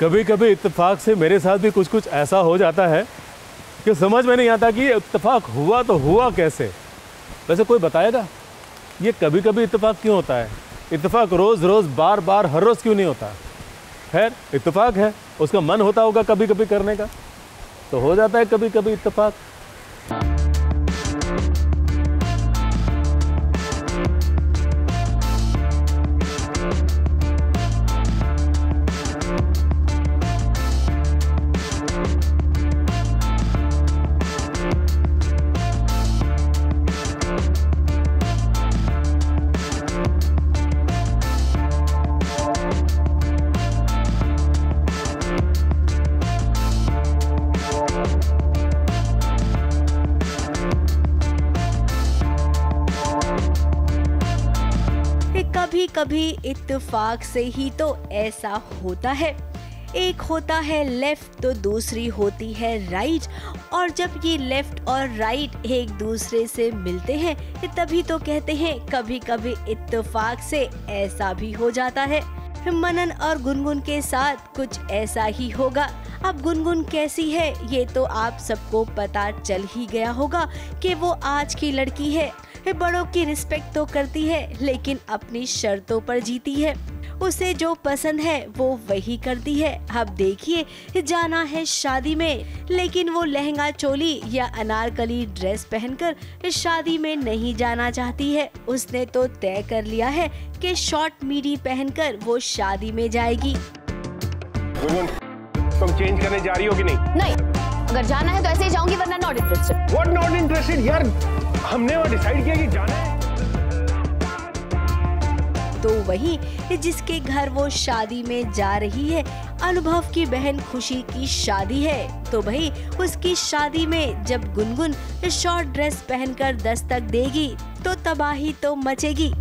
कभी कभी इत्तेफाक से मेरे साथ भी कुछ कुछ ऐसा हो जाता है कि समझ में नहीं आता कि इत्तेफाक हुआ तो हुआ कैसे। वैसे कोई बताएगा? ये कभी कभी इत्तेफाक क्यों होता है? इत्तेफाक रोज़ रोज़ बार बार हर रोज़ क्यों नहीं होता? खैर, इत्तेफाक है, उसका मन होता होगा कभी कभी करने का। तो हो जाता है कभी कभी इत्तेफाक। कभी कभी इत्तेफाक से ही तो ऐसा होता है। एक होता है लेफ़्ट तो दूसरी होती है राइट और जब ये लेफ़्ट और राइट एक दूसरे से मिलते हैं तभी तो कहते हैं कभी कभी इत्तेफाक से ऐसा भी हो जाता है। मनन और गुनगुन के साथ कुछ ऐसा ही होगा। अब गुनगुन कैसी है, ये तो आप सबको पता चल ही गया होगा कि वो आज की लड़की है। बड़ों की रिस्पेक्ट तो करती है लेकिन अपनी शर्तों पर जीती है। उसे जो पसंद है वो वही करती है। अब देखिए जाना है शादी में लेकिन वो लहंगा चोली या अनारकली ड्रेस पहनकर शादी में नहीं जाना चाहती है। उसने तो तय कर लिया है कि शॉर्ट मीडी पहनकर वो शादी में जाएगी। तुम चेंज करने जा रही हो कि नहीं? नहीं। अगर जाना है तो ऐसे ही जाऊँगी वरना not interested what not interested यार हमने वो डिसाइड किया कि जाना है। तो वही जिसके घर वो शादी में जा रही है अनुभव की बहन खुशी की शादी है। तो भाई उसकी शादी में जब गुनगुन शॉर्ट ड्रेस पहनकर दस्तक देगी तो तबाही तो मचेगी।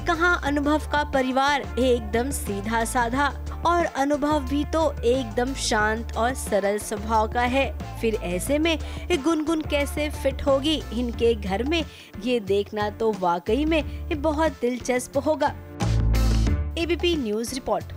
कहा अनुभव का परिवार एकदम सीधा साधा और अनुभव भी तो एकदम शांत और सरल स्वभाव का है। फिर ऐसे में गुनगुन कैसे फिट होगी इनके घर में? ये देखना तो वाकई में बहुत दिलचस्प होगा। ABP news report